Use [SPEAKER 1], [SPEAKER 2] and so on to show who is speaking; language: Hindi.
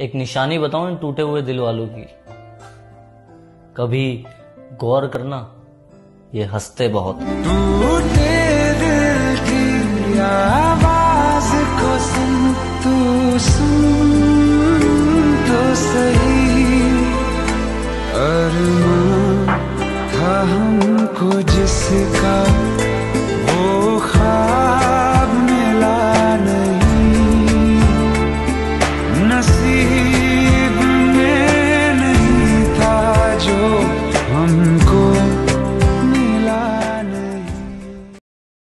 [SPEAKER 1] एक निशानी बताऊँ इन टूटे हुए दिल वालों की। कभी गौर करना, ये हँसते बहुत।
[SPEAKER 2] टूटे दिल की आवाज़ को सुन, तू सुन तो सही। अरमान था हमको जिसका see